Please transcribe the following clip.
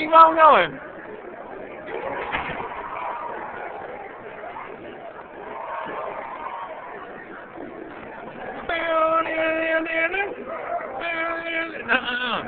keep on going. No, no, no, no, uh-uh.